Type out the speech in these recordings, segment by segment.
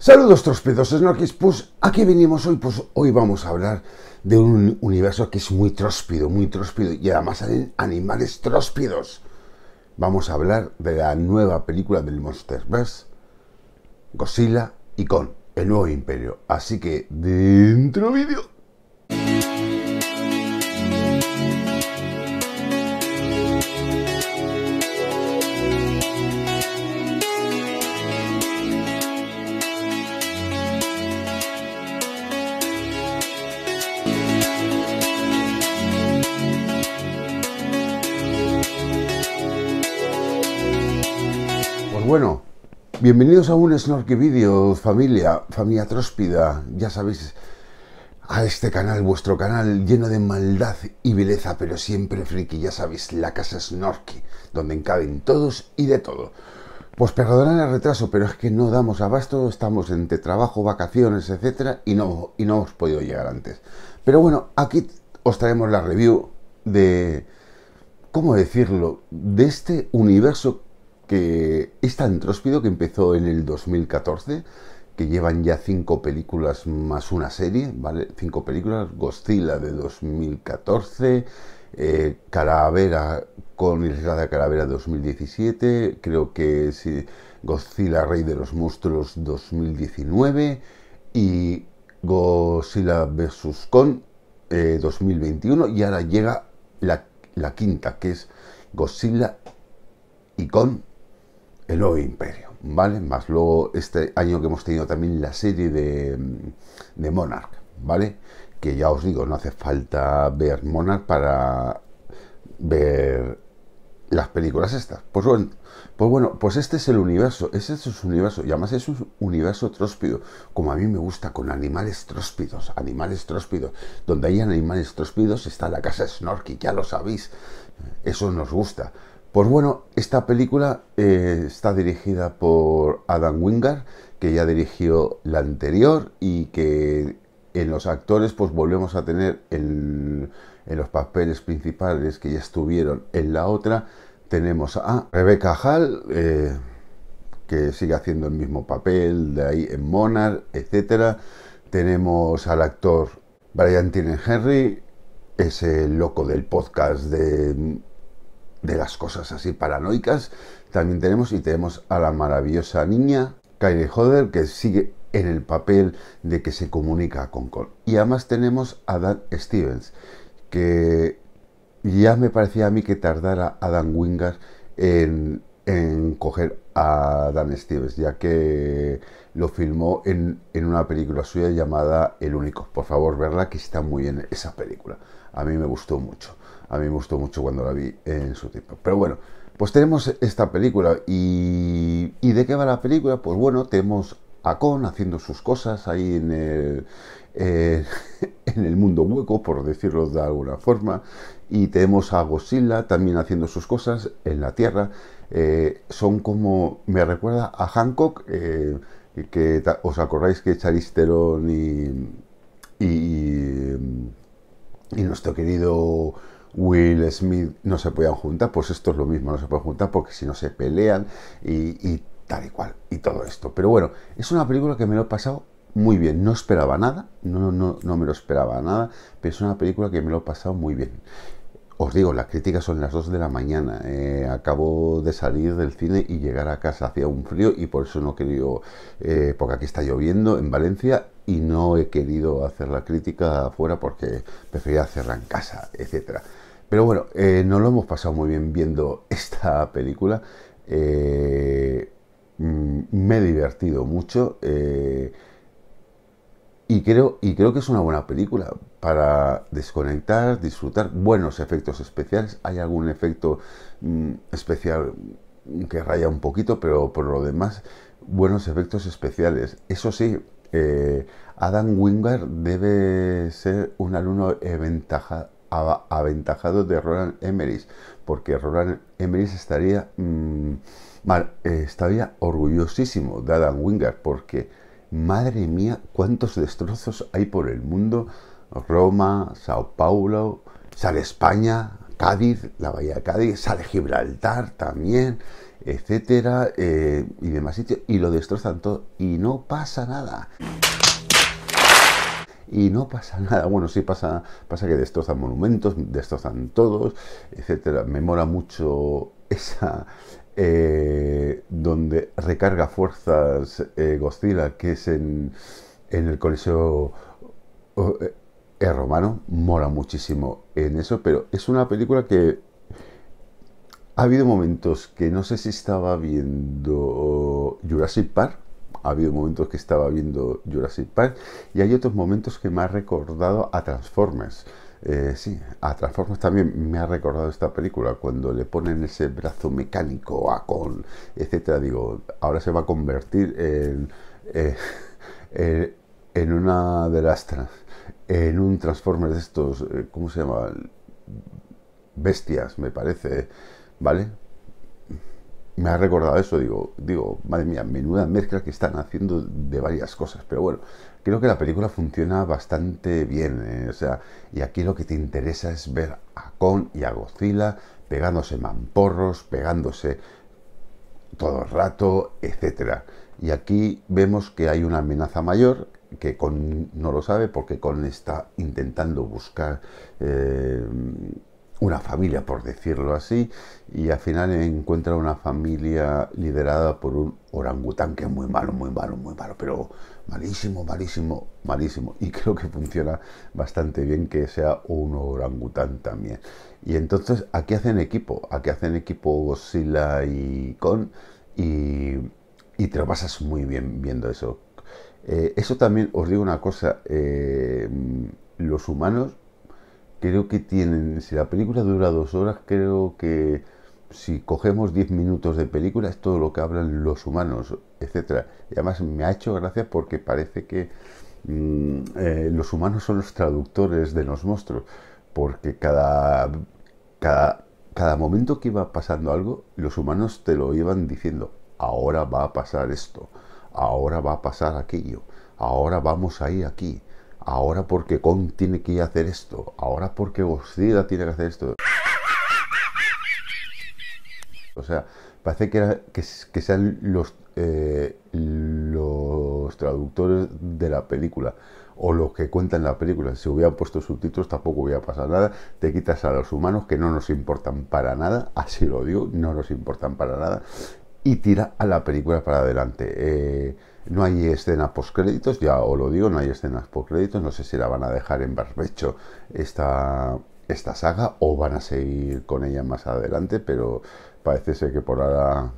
Saludos trospidos, Snorkis. Pues aquí venimos hoy, pues hoy vamos a hablar de un universo que es muy tróspido, muy tróspido y además hay animales tróspidos. Vamos a hablar de la nueva película del Monsterverse, Godzilla y con el nuevo imperio. Así que dentro vídeo. Bienvenidos a un Snorky Video, familia, familia tróspida, ya sabéis, a este canal, vuestro canal lleno de maldad y vileza, pero siempre friki, ya sabéis, la casa Snorky, donde encaben todos y de todo. Pues perdonad el retraso, pero es que no damos abasto, estamos entre trabajo, vacaciones, etcétera, y no, y no hemos podido llegar antes. Pero bueno, aquí os traemos la review de, ¿cómo decirlo?, de este universo que es tan tróspido que empezó en el 2014, que llevan ya cinco películas más una serie, ¿vale? Cinco películas, Godzilla de 2014, eh, Calavera con Isla de Calavera 2017, creo que sí, Godzilla Rey de los Monstruos 2019 y Godzilla vs. Eh, 2021 y ahora llega la, la quinta, que es Godzilla y Con el nuevo imperio, ¿vale? Más luego este año que hemos tenido también la serie de, de Monarch, ¿vale? Que ya os digo, no hace falta ver Monarch para ver las películas estas. Pues bueno, pues bueno, pues este es el universo, ese es su universo, y además es un universo tróspido, como a mí me gusta, con animales tróspidos, animales tróspidos. Donde hay animales tróspidos está la casa Snorky, ya lo sabéis, eso nos gusta. Pues bueno, esta película eh, está dirigida por Adam Wingard, que ya dirigió la anterior y que en los actores pues volvemos a tener en, los papeles principales que ya estuvieron en la otra. Tenemos a Rebecca Hall, eh, que sigue haciendo el mismo papel de ahí en Monarch, etc. Tenemos al actor Brian Tinen Henry, ese loco del podcast de de las cosas así paranoicas. También tenemos y tenemos a la maravillosa niña Kylie Hodder que sigue en el papel de que se comunica con Cole. Y además tenemos a Dan Stevens que ya me parecía a mí que tardara Adam Wingard en, en coger a Dan Stevens, ya que lo filmó en, en, una película suya llamada El Único. Por favor, verla, que está muy bien esa película. A mí me gustó mucho. A mí me gustó mucho cuando la vi en su tiempo. Pero bueno, pues tenemos esta película. ¿Y, ¿y de qué va la película? Pues bueno, tenemos a Con haciendo sus cosas ahí en el, eh, en el mundo hueco, por decirlo de alguna forma. Y tenemos a Godzilla también haciendo sus cosas en la Tierra. Eh, son como, me recuerda a Hancock, eh, que os acordáis que Charlize Theron y, y, y nuestro querido Will Smith no se podían juntar, pues esto es lo mismo, no se pueden juntar porque si no se pelean y, y, tal y cual, y todo esto. Pero bueno, es una película que me lo he pasado muy bien, no esperaba nada, no, no, no me lo esperaba nada, pero es una película que me lo he pasado muy bien. Os digo, las críticas son las 2 de la mañana. Eh, acabo de salir del cine y llegar a casa hacía un frío y por eso no querido, eh, porque aquí está lloviendo en Valencia y no he querido hacer la crítica afuera porque prefería hacerla en casa, etcétera. Pero bueno, eh, nos lo hemos pasado muy bien viendo esta película. Eh, mm, me he divertido mucho. Y creo, y creo que es una buena película para desconectar, disfrutar buenos efectos especiales. Hay algún efecto mm, especial que raya un poquito, pero por lo demás, buenos efectos especiales. Eso sí, eh, Adam Wingard debe ser un alumno aventajado de Roland Emmerich, porque Roland Emmerich estaría, mmm, mal, eh, estaría orgullosísimo de Adam Wingard, porque madre mía, cuántos destrozos hay por el mundo. Roma, Sao Paulo, sale España, Cádiz, la bahía de Cádiz, sale Gibraltar también. etcétera, eh, y demás sitios, y lo destrozan todo, y no pasa nada. Y no pasa nada, bueno, sí pasa, pasa que destrozan monumentos, destrozan todos, etcétera. Me mola mucho esa, eh, donde recarga fuerzas eh, Godzilla, que es en, en el Coliseo eh, Romano, mola muchísimo en eso, pero es una película que ha habido momentos que no sé si estaba viendo Jurassic Park, ha habido momentos que estaba viendo Jurassic Park y hay otros momentos que me ha recordado a Transformers. Eh, sí, a Transformers también me ha recordado esta película cuando le ponen ese brazo mecánico a con, etcétera. Digo, ahora se va a convertir en, eh, eh, en una de las en un Transformers de estos, ¿cómo se llama? Bestias, me parece, ¿vale? Me ha recordado eso, digo, digo, madre mía, menuda mezcla que están haciendo de varias cosas, pero bueno, creo que la película funciona bastante bien, ¿eh? o sea, y aquí lo que te interesa es ver a Con y a Godzilla pegándose mamporros, pegándose todo el rato, etcétera. Y aquí vemos que hay una amenaza mayor que Con no lo sabe porque Con está intentando buscar eh, una familia, por decirlo así, y al final encuentra una familia liderada por un orangután que es muy malo, muy malo, muy malo, pero malísimo, malísimo, malísimo. Y creo que funciona bastante bien que sea un orangután también. Y entonces aquí hacen equipo, aquí hacen equipo Godzilla y Con, y, te lo pasas muy bien viendo eso. Eh, eso también os digo una cosa, eh, los humanos creo que tienen, si la película dura dos horas, creo que si cogemos diez minutos de película es todo lo que hablan los humanos, etcétera. Y además me ha hecho gracia porque parece que mm, eh, los humanos son los traductores de los monstruos, porque cada, cada momento que iba pasando algo, los humanos te lo iban diciendo, ahora va a pasar esto, ahora va a pasar aquello, ahora vamos a ir aquí ahora porque Kong tiene que hacer esto, ahora porque Godzilla tiene que hacer esto. O sea, parece que, que, sean los, eh, los traductores de la película o los que cuentan la película. Si hubieran puesto subtítulos tampoco hubiera pasado nada. Te quitas a los humanos que no nos importan para nada, así lo digo, no nos importan para nada, y tira a la película para adelante. Eh, no hay escena créditos, ya os lo digo, no hay escenas créditos, no sé si la van a dejar en barbecho esta, esta saga o van a seguir con ella más adelante, pero parece ser que por ahora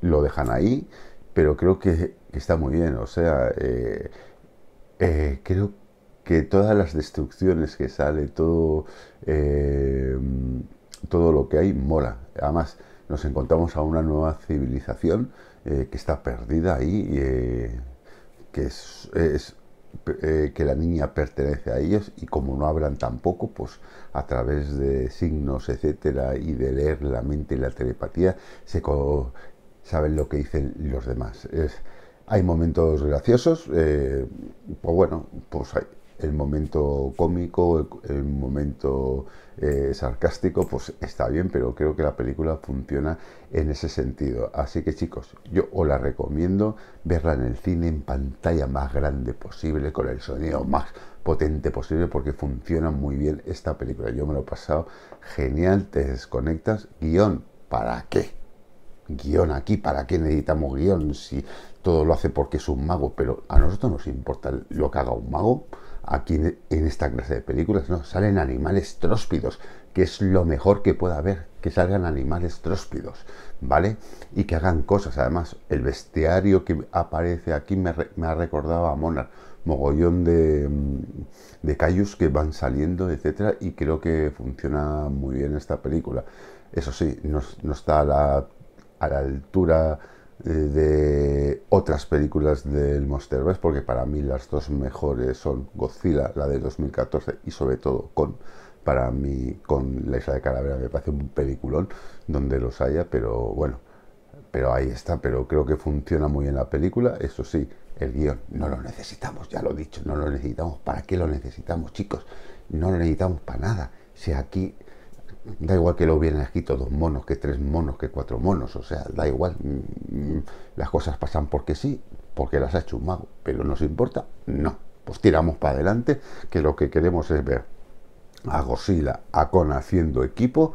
lo dejan ahí, pero creo que, está muy bien, o sea, eh, eh, creo que todas las destrucciones que sale, todo, todo lo que hay, mola. Además, nos encontramos a una nueva civilización eh, que está perdida ahí, eh, que es, eh, que la niña pertenece a ellos y como no hablan tampoco, pues a través de signos, etcétera, y de leer la mente y la telepatía, se saben lo que dicen los demás. hay momentos graciosos, pues bueno, pues hay, el momento cómico, el, momento eh, sarcástico, pues está bien, pero creo que la película funciona en ese sentido. Así que chicos, yo os la recomiendo verla en el cine en pantalla más grande posible, con el sonido más potente posible, porque funciona muy bien esta película. Yo me lo he pasado genial, te desconectas, guion, ¿para qué? Guión aquí, ¿para qué necesitamos guion? Si todo lo hace porque es un mago, pero a nosotros nos importa lo que haga un mago aquí en esta clase de películas, ¿no? Salen animales tróspidos, que es lo mejor que pueda haber, que salgan animales tróspidos, ¿vale? Y que hagan cosas. Además, el bestiario que aparece aquí me, ha recordado a Monarch, mogollón de, mm, de callos que van saliendo, etcétera, y creo que funciona muy bien esta película. Eso sí, no, está a la, a la altura de otras películas del Monsterverse, porque para mí las dos mejores son Godzilla, la de 2014, y sobre todo con, para mí, con La Isla de Calavera, me parece un peliculón donde los haya, pero bueno, pero ahí está, pero creo que funciona muy bien la película, eso sí, el guion no lo necesitamos, ya lo he dicho, no lo necesitamos, ¿para qué lo necesitamos, chicos? No lo necesitamos para nada, si aquí Da igual que lo hubieran escrito dos monos, que tres monos, que cuatro monos, o sea, da igual. Mm, mm, las cosas pasan porque sí, porque las ha hecho un mago, pero ¿nos importa? No. Pues tiramos para adelante, que lo que queremos es ver a Godzilla, a Con haciendo equipo.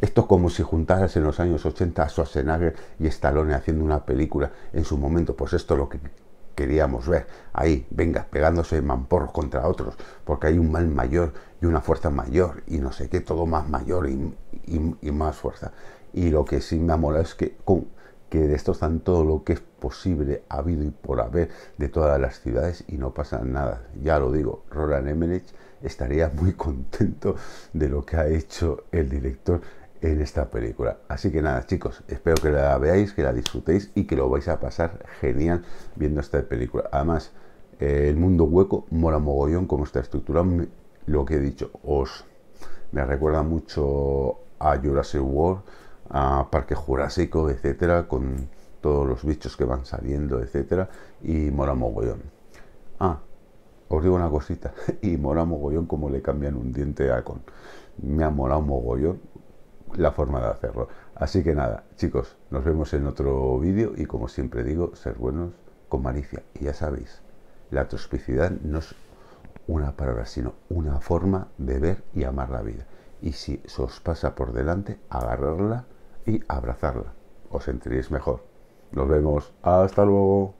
Esto es como si juntaras en los años 80 a Schwarzenegger y Stallone haciendo una película en su momento. Pues esto es lo que queríamos ver. Ahí, venga, pegándose mamporros contra otros, porque hay un mal mayor y una fuerza mayor y no sé qué, todo más mayor y, más fuerza. Y lo que sí me ha molado es que, con, que destrozan todo lo que es posible, habido y por haber de todas las ciudades y no pasa nada. Ya lo digo, Roland Emmerich estaría muy contento de lo que ha hecho el director en esta película. Así que nada, chicos, espero que la veáis, que la disfrutéis y que lo vais a pasar genial viendo esta película. Además, eh, el mundo hueco mola mogollón como está estructurado. Lo que he dicho, os me recuerda mucho a Jurassic World, a Parque Jurásico, etcétera, con todos los bichos que van saliendo, etcétera, y mola mogollón. Ah, os digo una cosita, y mola mogollón como le cambian un diente a Con. Me ha molado mogollón la forma de hacerlo. Así que nada, chicos, nos vemos en otro vídeo y como siempre digo, ser buenos con malicia. Y ya sabéis, la trospicidad no es una palabra, sino una forma de ver y amar la vida. Y si se os pasa por delante, agarrarla y abrazarla. Os sentiréis mejor. Nos vemos. Hasta luego.